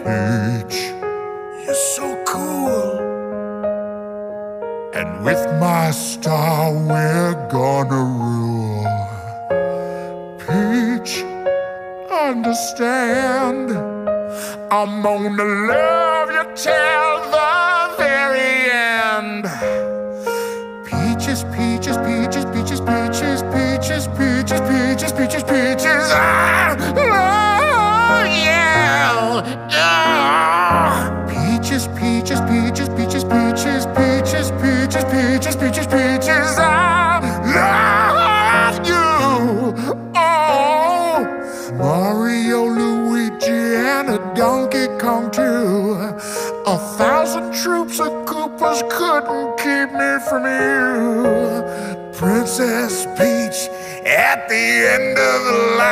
Peach, you're so cool. And with my star, we're gonna rule. Peach, understand. I'm gonna love you till the very end. Peaches, peaches, peaches, peaches, peaches, peaches, peaches, peaches, peaches, peaches. peaches, peaches, peaches, peaches, peaches, peaches, peaches, peaches. I love you. Oh, Mario, Luigi, and a Donkey Kong too. A thousand troops of Koopas couldn't keep me from you. Princess Peach at the end of the line.